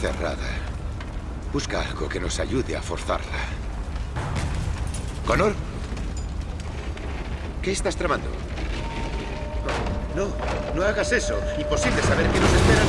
Cerrada. Busca algo que nos ayude a forzarla. ¿Connor? ¿Qué estás tramando? No, no hagas eso. Imposible saber qué nos espera,